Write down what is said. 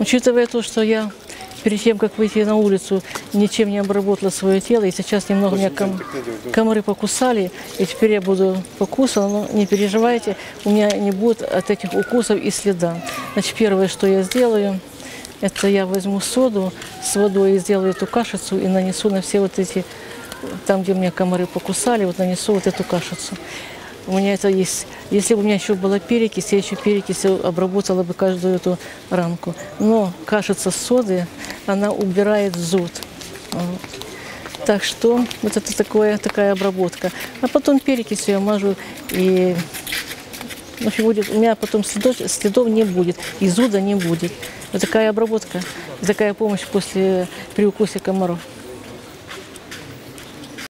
Учитывая то, что я перед тем, как выйти на улицу, ничем не обработала свое тело, и сейчас немного меня ком- комары покусали, и теперь я буду покусана, но не переживайте, у меня не будет от этих укусов и следа. Значит, первое, что я сделаю, это я возьму соду с водой и сделаю эту кашицу и нанесу на все вот эти, там, где меня комары покусали, вот нанесу вот эту кашицу. У меня это есть. Если бы у меня еще была перекись, я еще перекисью обработала бы каждую эту ранку. Но кашица соды, она убирает зуд. Так что вот это такое, такая обработка. А потом перекисью я мажу и в общем, будет, у меня потом следов, следов не будет, и зуда не будет. Вот такая обработка, такая помощь после при укусе комаров.